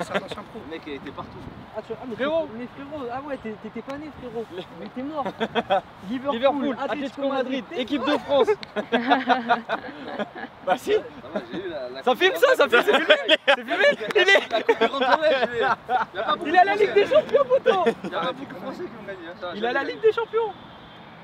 C'est un ancien pro. Le mec il était partout. Ah, tu... ah, mais Frérot. Mais frérot, ah ouais, t'étais pas né, frérot. Mais t'es mort. Liverpool, Liverpool, Atlético Madrid, équipe de France. bah si, Ça filme ça, ça filme, c'est filmé. C'est filmé. Il est, Il est à la Ligue des Champions, poteau. Il y a pas beaucoup de Français qui ont gagné. ça, Il est à la Ligue des Champions.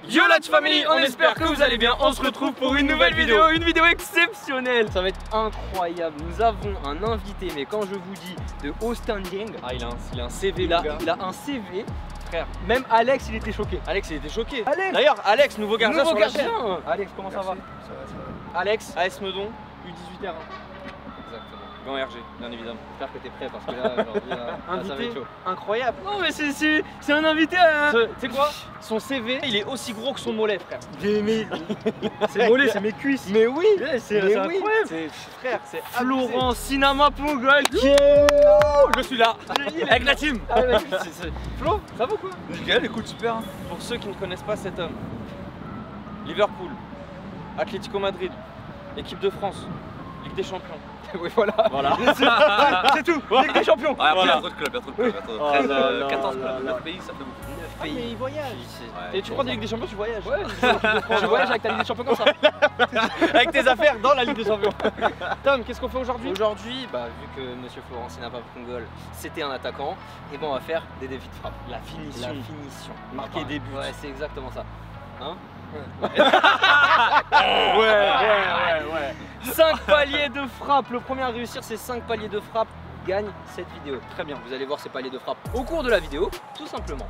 Yo la family, on espère que vous allez bien. On se retrouve pour une nouvelle vidéo, une vidéo exceptionnelle. Ça va être incroyable. Nous avons un invité, mais quand je vous dis de haut standing, ah il a un, il a un CV, Il a, le gars. il a un CV. Frère. Même Alex, il était choqué. Alex il était choqué. Alex D'ailleurs, Alex, nouveau gardien Nouveau sur la gardien. chaîne. Alex, comment ça va. Ça va, ça va. Alex, AS Meudon, U18 R1. Exactement. Gant RG, bien évidemment. J'espère que t'es prêt parce que là, aujourd'hui, là, ça va Invité être chaud. incroyable. Non, mais c'est- c'est c'est un invité à. Ce- Tu sais quoi Son CV, il est aussi gros que son mollet, frère. Mais, c'est mollet, c'est mes cuisses. Mais oui Ouais, C'est Mais c'est oui. incroyable. C'est frère, c'est Florent Cinema Pongol. Je suis là avec la team. Ah, ouais, C'est- c'est- Flo, ça va ou quoi Nickel, écoute, super. hein. Pour ceux qui ne connaissent pas cet homme, Liverpool, Atlético Madrid, équipe de France, Ligue des Champions. Oui, voilà. Voilà. C'est tout. Ligue des champions. Ouais, après, il y a trop de clubs, il y a trop de clubs. Attends, Oh 13, là euh, là 14 là clubs, là. 9 pays, ça fait beaucoup. Ah, mais il voyage. Ouais. Et tu prends des Ligues des Champions, tu voyages. Ouais, je voyage avec ta Ligue des champions comme ça. Avec tes affaires dans la Ligue des Champions. Tom, qu'est-ce qu'on fait aujourd'hui? Aujourd'hui, bah, vu que Monsieur Florent Cinema Pongol c'était un attaquant, et ben on va faire des défis de frappe. La finition. La finition. Marquer des buts. Ouais, c'est exactement ça. Hein? Ouais, ouais, ouais, ouais. 5 paliers de frappe. Le premier à réussir ces 5 paliers de frappe gagne cette vidéo. Très bien. Vous allez voir ces paliers de frappe au cours de la vidéo, tout simplement.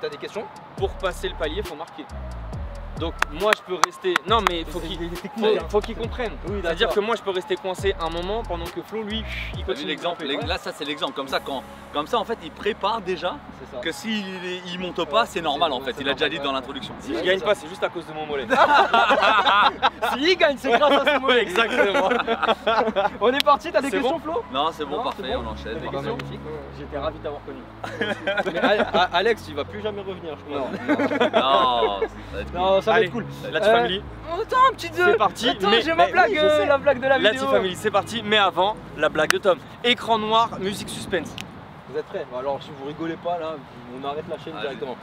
T'as des questions? Pour passer le palier, faut marquer. Donc moi je peux rester. Non mais faut qu'il faut, hein. faut qu'il comprenne. Oui, C'est-à-dire que moi je peux rester coincé un moment pendant que Flo lui il continue l'exemple. Là, ça, c'est l'exemple. Comme ça, quand, comme ça, en fait, il prépare déjà C'est ça. que s'il il monte pas, c'est normal, en fait. Il a déjà dit ouais. dans l'introduction. Si je gagne pas, c'est juste à cause de mon mollet. S'il gagne, c'est grâce à ce mollet. Exactement. On est parti, t'as des questions Flo? Non, c'est bon, Non, parfait, on enchaîne. J'étais ravi de t'avoir connu. Alex, il va plus jamais revenir, je crois. Non, Non, va Allez. être cool. La Euh, family, Attends, un petit c'est parti. Attends, mais j'ai ma blague, oui, je euh, sais. la blague de la La vidéo. Family, c'est parti. Mais avant, la blague de Tom. Écran noir, musique suspense. Vous êtes prêts? Bon, Alors, si vous rigolez pas là, on arrête la chaîne Allez. directement.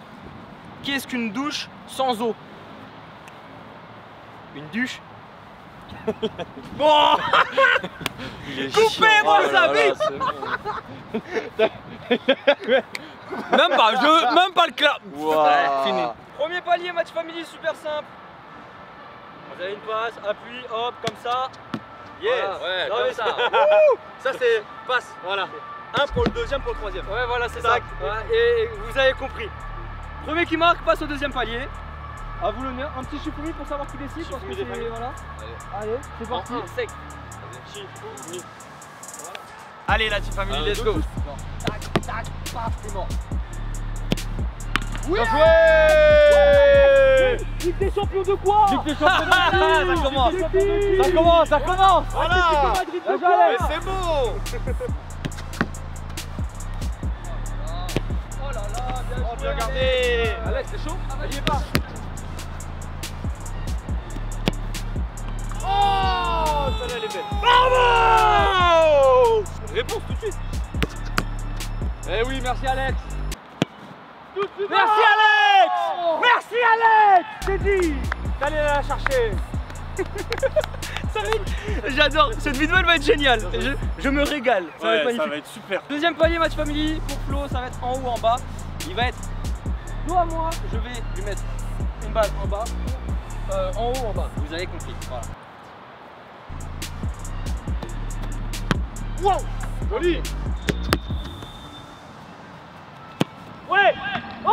Qu'est-ce qu'une douche sans eau? Une douche Bon Coupez-moi chiant. sa Oh bon. Même pas, je, même pas le clap. Ouais, fini. Premier palier, match family, super simple. Vous avez une passe, appui, hop, comme ça. Yes. Ouais, Non, comme mais ça. Ça c'est passe. Voilà. Un pour le deuxième, pour le troisième. Ouais, voilà, c'est ça. Ouais, et vous avez compris. Premier qui marque passe au deuxième palier. À vous l'honneur. Un petit chiffre pour savoir qui décide. Parce que voilà. Allez. Allez, c'est parti. sec. Allez, la team family, Un, let's go. Tac, tac, paf, c'est mort. Bien joué Ligue des champions de quoi Ligue des champions de qui Ça commence. Ça commence, ça commence. Voilà Mais c'est beau. Oh là là, bien Oh, bien gardé Alex, c'est chaud Il y est pas. Oh Celle-là, elle est belle. Bravo Réponse tout de suite. Eh oui, merci Alex Merci Alex Merci Alex C'est dit Allez la chercher Ça va être- J'adore, cette vidéo elle va être géniale. Je, je me régale. Ça va être magnifique. être super. Deuxième palier match family pour Flo, ça va être en haut en bas. Il va être dos à moi, je vais lui mettre une balle en bas, euh, en haut en bas. Vous avez compris. Voilà. Wow Joli Ouais Oh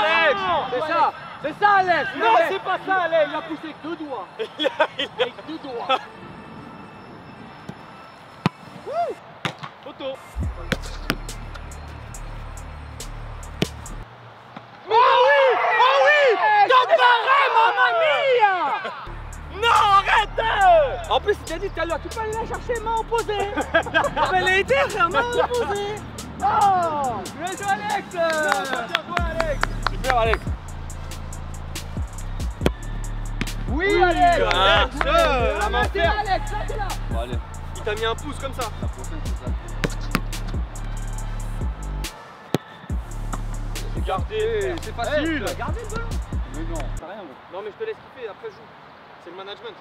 Alex. C'est ça. C'est ça Alex. Non, c'est pas ça, Alex. Il a poussé avec deux doigts. Avec deux doigts. Photo Oh oui Oh oui. Comparé, mamma mia Non, arrête. En plus, il t'a dit tout à l'heure, tu peux aller la chercher main opposée. Elle a été, frère, main opposée Oh Bien joué Alex. Super Alex. Oui, Alex. Ah, la main Alex, allez. Il t'a mis un pouce comme ça. La prochaine c'est ça. Gardez, c'est eh, facile. Gardez le ballon Mais non, t'as rien gros. Non mais je te laisse kiffer, après je joue. C'est le management.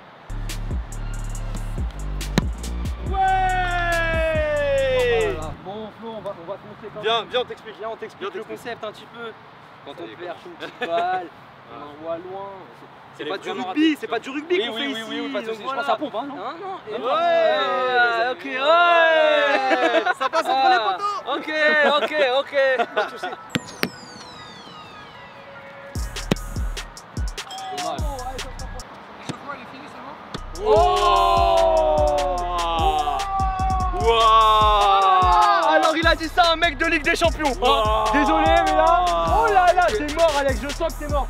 Ouais. Bon, Flo, on va, on va commencer quand Viens, viens, on t'explique. Viens, on t'explique le concept un petit peu. Quand on perche une petite balle, on envoie loin. C'est pas est du rugby, c'est pas du rugby qu'on oui, fait oui, ici. oui, oui, pas de soucis. Je voilà. pense à pompe, hein, non Non, non. Et Ouais. Ouais, ok, ouais Ça passe entre les Ah, poteaux. Ok, ok, ok. Pas de soucis. Fini, c'est bon Oh ça un mec de Ligue des Champions. hein. Désolé mais là, oh là là, t'es mort Alex, je sens que t'es mort.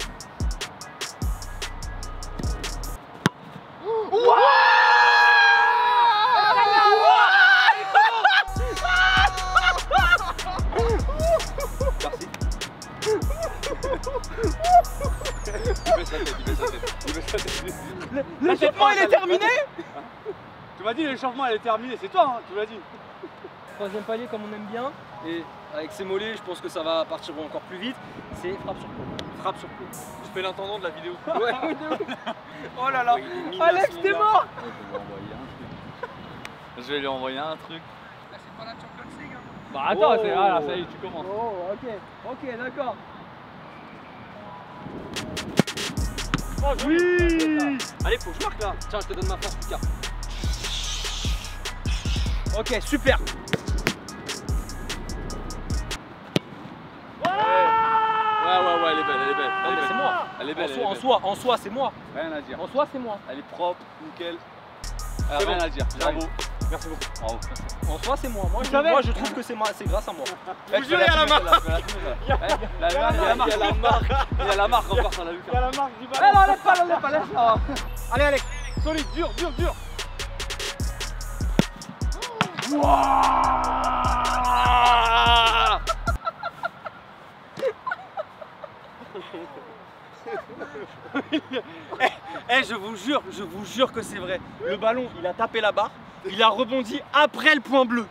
Merci. Il baisse la tête, il baisse la tête. Il baisse la tête. L'échauffement, il est terminé Tu m'as dit l'échauffement elle est terminée, c'est toi, hein, tu m'as dit. Troisième palier, comme on aime bien. Et avec ces mollets, je pense que ça va partir encore plus vite. C'est frappe sur coup. Frappe sur coup. Je fais l'intendant de la vidéo. Ouais, Oh là là. Alex, t'es mort Je vais lui envoyer un truc. C'est pas la Champions League. hein. Bah attends, Oh. c'est- ah, ça y est, tu commences. Oh, ok. Ok, d'accord. Oui Allez, faut que je marque là. Tiens, je te donne ma force, Lucas. Ok, super. Est belle, elle est belle. Elle est mais belle. c'est moi. Elle est En belle, elle soi, est en soi, en soi, c'est moi. Rien à dire. En soi, c'est moi. Elle est propre, nickel. Ah, rien bon. à dire. Bravo. Merci beaucoup. Bravo. En soi, c'est moi. Moi, je, moi, je trouve que c'est grâce à moi. Vous jurez à la. Il y a marque. Il y a la marque. Il y a la marque encore sur la Lucas. la marque du ballon. Non, laisse pas, laisse pas, laisse pas. Allez Alex, solide, dur, dur, dur. Eh, je vous jure, je vous jure que c'est vrai. Le ballon, il a tapé la barre, il a rebondi après le point bleu.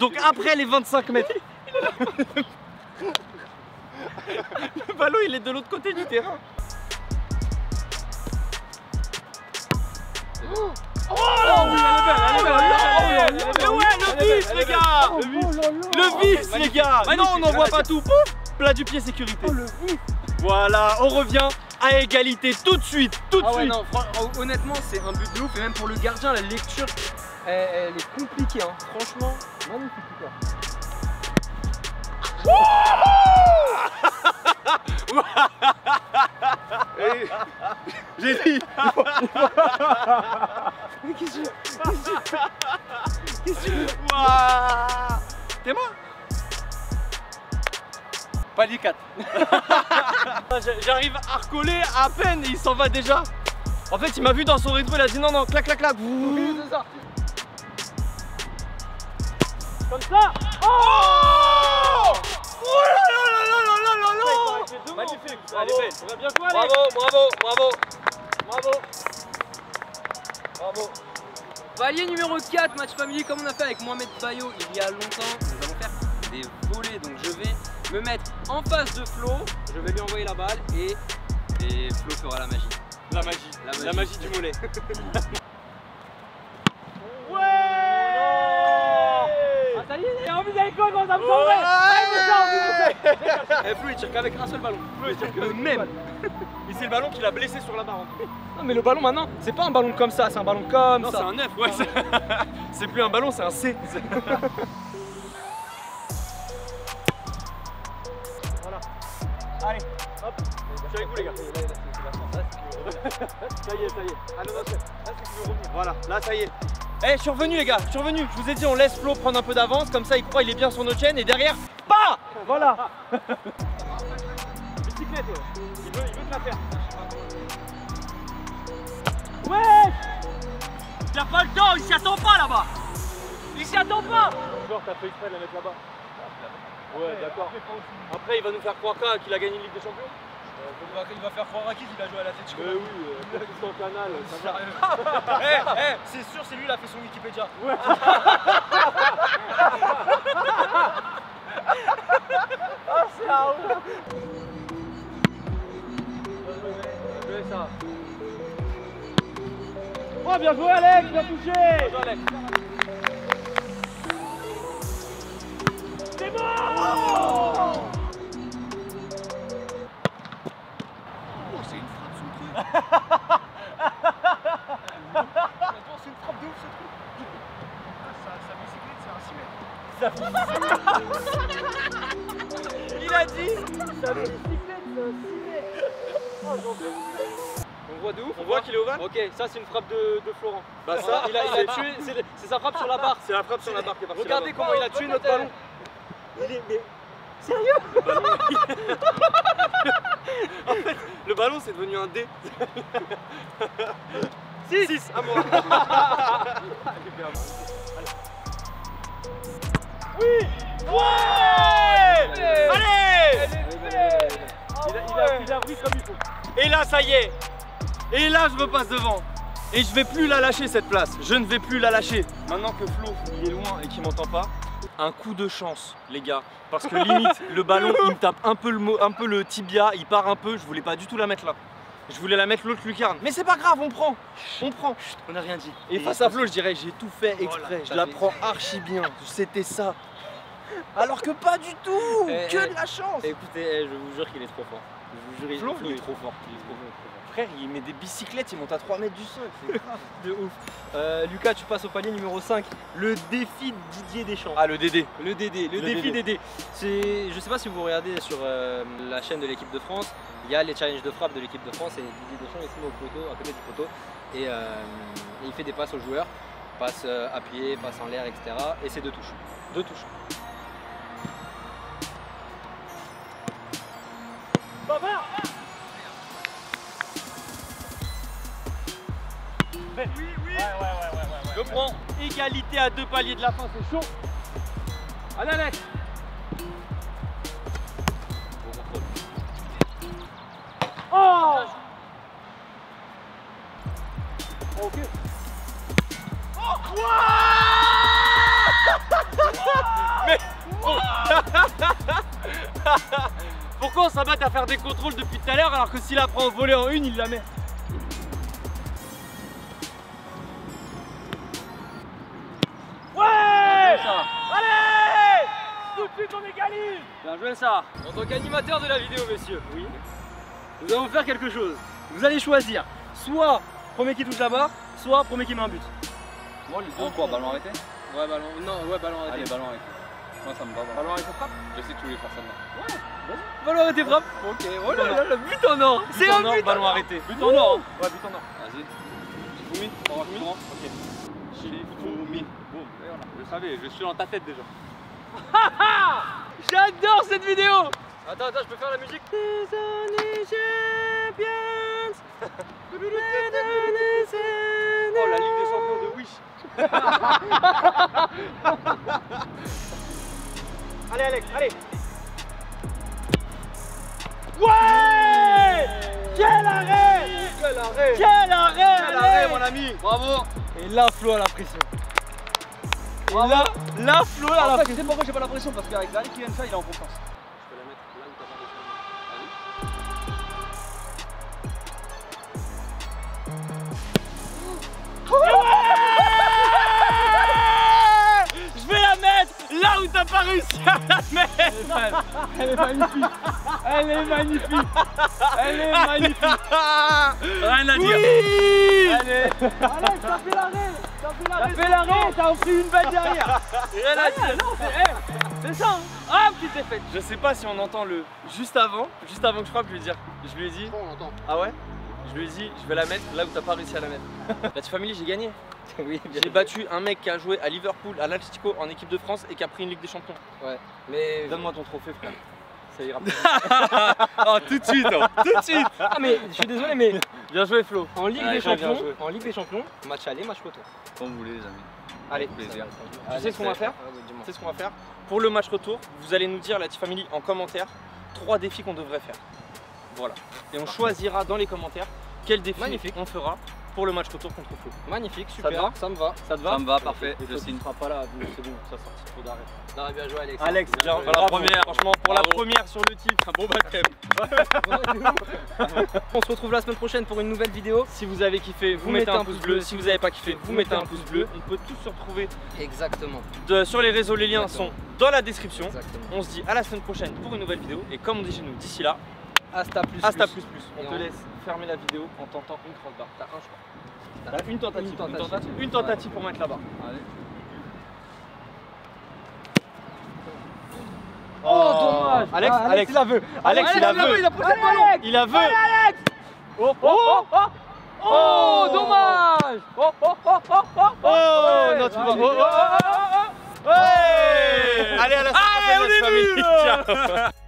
Donc après les 25 mètres. le ballon, il est de l'autre côté du terrain. Oh est belle. Mais ouais, le vice, les gars. Le vice, le vice, les gars. Non, on n'envoie pas tout. Pouf, Plat du pied sécurité. Voilà, on revient à égalité tout de suite, tout de Ah ouais, suite. non, honnêtement, c'est un but de ouf. Et même pour le gardien, la lecture, elle, elle est compliquée. Hein. Franchement, magnifique. J'ai dit. Waouh. T'es mort? Pas les 4. J'arrive à recoller à peine et il s'en va déjà. En fait, il m'a vu dans son rétro, il a dit non, non, clac, clac, clac. Comme ça. Oh, oh Oh là là là là là là là Magnifique, bravo. Elle Bravo, bravo, bravo. Bravo. Bravo. Valier numéro 4, match familier comme on a fait avec Mohamed Bayo il y a longtemps. Nous allons faire des volets, donc je vais me mettre en face de Flo. Je vais lui envoyer la balle et, et Flo fera la magie. La magie, La magie. la magie du mollet. Ouais Ah, ça y est, j'ai envie d'aller quoi quand ça me semblait Eh, Flo, il tire qu'avec un seul ballon. Flo, il tire que même. Et c'est le ballon qui l'a blessé sur la barre. Non, mais le ballon maintenant, c'est pas un ballon comme ça, c'est un ballon comme Non, ça. c'est un 9. Ouais, C'est plus un ballon, c'est un C. suis avec vous, les gars. Ça y est, ça y est. Ah non, c'est- là, c'est revenir. Voilà, là, ça y est. Eh, je suis revenu, les gars, je suis revenu. Je vous ai dit, on laisse Flo prendre un peu d'avance, comme ça il croit il est bien sur notre chaîne et derrière, pas Voilà. Bicyclette, ouais. Il veut, il veut te la faire. Ouais Il a pas le temps, il s'y attend pas là-bas Il s'y attend pas Genre, t'as fait exprès de la mettre là-bas. Ouais, d'accord. Après, il va nous faire croire Qu'il a gagné une Ligue des Champions Il va faire croire à qui qu'il a joué à la tête Mais oui, euh, son canal. ça va. Eh, eh, c'est sûr, c'est lui, il a fait son Wikipédia. Ah, c'est un ça. Oh, bien joué, Alex, bien touché Bien joué, Alex. C'est bon Il a dit On voit de ouf On voit qu'il est au vent Ok, ça c'est une frappe de, de Florent. Bah ça, il a, il a tué, c'est c'est sa frappe sur la barre. c'est la frappe sur la barre qui est partie Regardez comment il a tué notre ballon. Il est... mais... en fait, ballon c'est devenu un D. 6 6 à moi Oui Ouais Allez Il a, il a- il a pris comme il faut. Et là, ça y est. Et là, je me passe devant. Et je vais plus la lâcher cette place. Je ne vais plus la lâcher. Maintenant que Flo, il est loin et qu'il m'entend pas, un coup de chance, les gars. Parce que limite, le ballon, il me tape un peu le, mo- un peu le tibia, il part un peu. Je voulais pas du tout la mettre là. Je voulais la mettre l'autre lucarne. Mais c'est pas grave, on prend. On prend. On n'a rien dit. Et face à Flo, je dirais, j'ai tout fait exprès. Je la prends archi bien. C'était ça. Alors que pas du tout. Eh, Que eh. de la chance. Écoutez, eh, je vous jure qu'il est trop fort. Je vous jure, il, Flo, Flo, il est trop fort. Il est trop. Frère, il met des bicyclettes, il monte à 3 mètres du sol. C'est grave. De ouf. Euh, Lucas, tu passes au palier numéro 5. Le défi de Didier Deschamps. Ah, le DD. Le DD, le, Le défi DD. C'est, je sais pas si vous regardez sur euh, la chaîne de l'équipe de France, il y a les challenges de frappe de l'équipe de France et Didier Deschamps il se met au poteau, à côté du poteau et, euh, et il fait des passes aux joueurs, passe à pied, passe en l'air, etc. Et c'est deux touches, deux touches. À deux paliers de la fin, c'est chaud. Allez, Alex Oh Ok. Mais Pourquoi on s'abatte à faire des contrôles depuis tout à l'heure alors que s'il la prend au volet en une, il la met Bien joué ça En tant qu'animateur de la vidéo, messieurs, oui, nous allons faire quelque chose. Vous allez choisir soit premier qui touche la barre, soit premier qui met un but. Moi, les deux, quoi, ballon arrêté Ouais, ballon, non, ouais, ballon arrêté. Allez, ballon arrêté. Moi, ça me va. Ballon arrêté frappe. Je sais que tu voulais faire celle-là. Ballon arrêté frappe. Ok, oh là là, le but en or. C'est un but. ballon arrêté. But en or Ouais, but en or. Vas-y. Va comment Ok. Shifumi. Boum. Et voilà. Je savais, je suis dans ta tête déjà. J'adore cette vidéo. Attends, attends, je peux faire la musique. Oh, la Ligue des Champions de Wish Allez Alex, allez Ouais Quel arrêt Quel arrêt Quel arrêt Quel arrêt mon ami Bravo Et là, Flo a la pression. Et Bravo. là, là, Flo a En la fait, tu sais pourquoi j'ai pas la pression Parce qu'avec Dali qui vient de faire, il est en confiance. Je vais la mettre là où t'as pas réussi à la mettre. Elle est magnifique. Elle est magnifique. Elle est magnifique. Rien à dire. Allez. Alex, t'as fait l'arrêt. T'as fait l'arrêt. T'as pris une balle derrière Rien à dire Non, c'est ça hein. Ah, petite défaite Je sais pas si on entend le juste avant, juste avant que je frappe, je lui ai dit, je lui ai dit, on entend. ah ouais? Je lui ai dit, je vais la mettre là où t'as pas réussi à la mettre. La Family, j'ai gagné. Oui, bien J'ai battu un mec qui a joué à Liverpool, à l'Atlético en équipe de France et qui a pris une Ligue des Champions. Mais. Donne-moi ton trophée, frère. Ça ira oh, tout de suite, oh, tout de suite Ah, mais je suis désolé, mais Bien joué, Flo. en Ligue Ouais, des Champions, en Ligue des Champions, match aller, match retour. Comme vous voulez, les amis. Allez, plaisir. Tu sais ce qu'on va faire. Tu sais ce qu'on va faire Pour le match retour, vous allez nous dire, la Team Family, en commentaire, trois défis qu'on devrait faire. Voilà. Et on choisira dans les commentaires quel défi Magnifique. on fera pour le match retour contre Flo. Magnifique, Ça super, te va ça me va. Ça te va Ça me va, parfait. Et Je toi, tu signe. seras pas là, c'est bon, ça sorti trop d'arrêt. Non, bien joué Alex. Alex, bien, Pour la bravo, première. Franchement, pour la première sur le titre. Un bon baptême. On se retrouve la semaine prochaine pour une nouvelle vidéo. Si vous avez kiffé, vous, mettez un pouce bleu. Si vous n'avez pas kiffé, vous mettez un pouce bleu. On peut tous se retrouver Exactement. de- sur les réseaux. Les liens Exactement. sont dans la description. Exactement. On se dit à la semaine prochaine pour une nouvelle vidéo. Et comme on dit chez nous, d'ici là, Hasta plus. plus. plus. On te on- laisse fermer la vidéo en tentant une crossbar. T'as un, je crois. Bah, une tentative, Une une tentative. tentative, une tentative pour mettre là-bas. Allez. Oh, dommage. Alex, Ah, Alex, il la veut. Alex, il la veut. Il a poussé le ballon. Il la veut. Oh, oh, oh, oh, Oh, dommage. Oh, oh, oh, oh, oh, oh. Oh, non, tu vas. Oh, oh, oh, oh, oh, oh. Allez, à la la famille. Ciao.